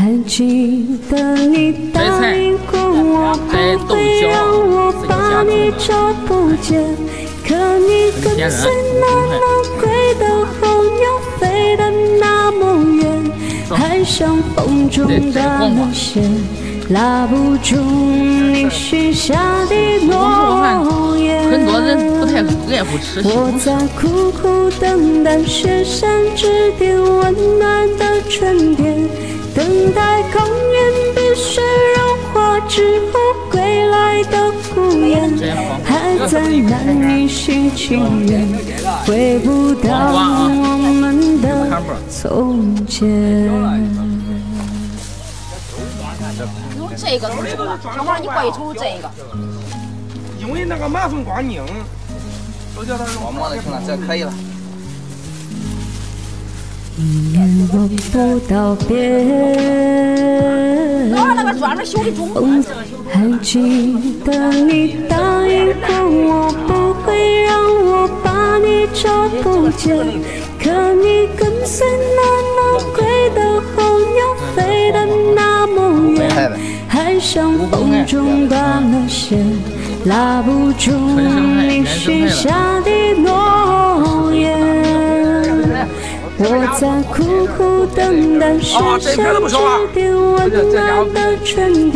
还记得你答应过我，不会让我把你找不见。可你跟随那魔鬼的候鸟，飞得那么远，还像风中的那些，拉不住你许下的诺言。很多人不太爱护吃我在苦苦等待雪山之巅温暖的春待空岩冰雪融化之后归来的孤雁，还在难以续情缘，回不到我们的从前。有这个，小花你过一瞅这个。因为那个马蜂光拧，都叫他摸摸就行了，这可以了。一年我不道别，还记得你答应过我，不会让我把你找不见。可你跟随那魔鬼的候鸟，飞得那么远，还像风中断了线，拉不住。你许下的诺言。我在苦苦等待雪山之巅温暖的春天。